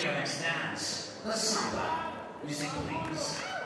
your next dance. The samba. Music, please.